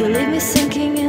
will leave me sinking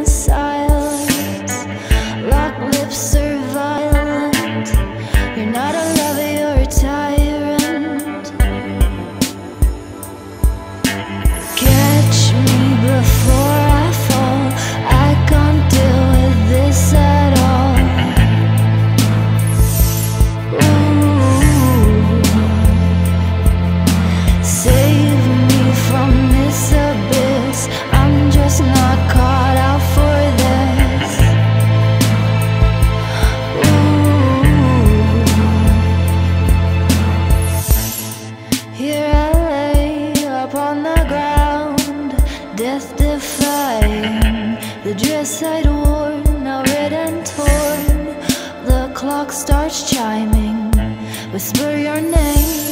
The dress I'd worn, now red and torn. The clock starts chiming. Whisper your name.